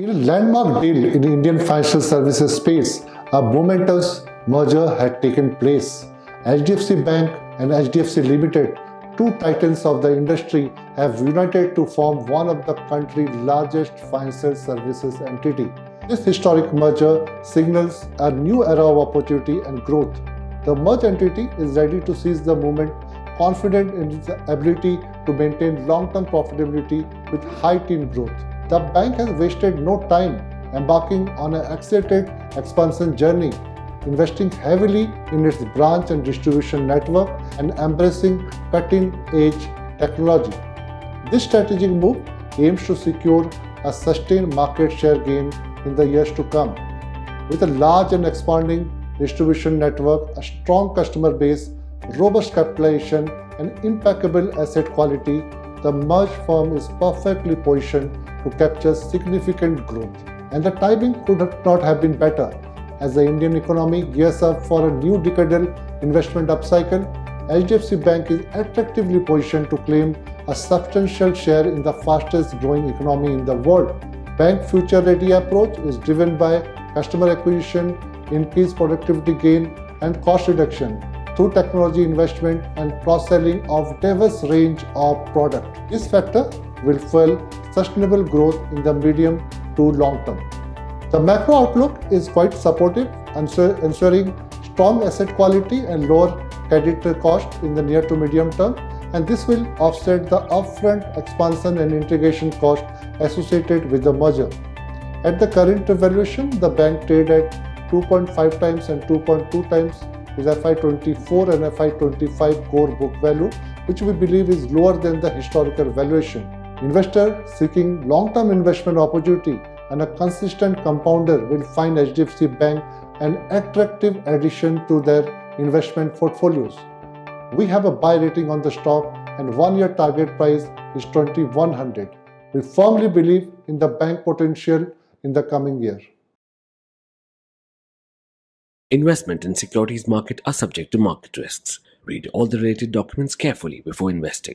In a landmark deal in Indian financial services space, a momentous merger had taken place. HDFC Bank and HDFC Limited, two titans of the industry, have united to form one of the country's largest financial services entity. This historic merger signals a new era of opportunity and growth. The merged entity is ready to seize the moment, confident in its ability to maintain long-term profitability with high teen growth the bank has wasted no time embarking on an accelerated expansion journey, investing heavily in its branch and distribution network and embracing cutting edge technology. This strategic move aims to secure a sustained market share gain in the years to come. With a large and expanding distribution network, a strong customer base, robust capitalization, and impeccable asset quality, the merged firm is perfectly positioned to capture significant growth. And the timing could not have been better. As the Indian economy gears up for a new decadal investment upcycle, HDFC Bank is attractively positioned to claim a substantial share in the fastest growing economy in the world. Bank Future Ready approach is driven by customer acquisition, increased productivity gain, and cost reduction through technology investment and cross-selling of diverse range of product. This factor will fuel sustainable growth in the medium to long term. The macro outlook is quite supportive, ensuring strong asset quality and lower credit cost in the near to medium term, and this will offset the upfront expansion and integration cost associated with the merger. At the current valuation, the bank traded at 2.5 times and 2.2 times is FY24 and FY25 core book value, which we believe is lower than the historical valuation. Investor seeking long-term investment opportunity and a consistent compounder will find HDFC Bank an attractive addition to their investment portfolios. We have a buy rating on the stock and one-year target price is 2100. We firmly believe in the bank potential in the coming year. Investment in securities market are subject to market risks. Read all the related documents carefully before investing.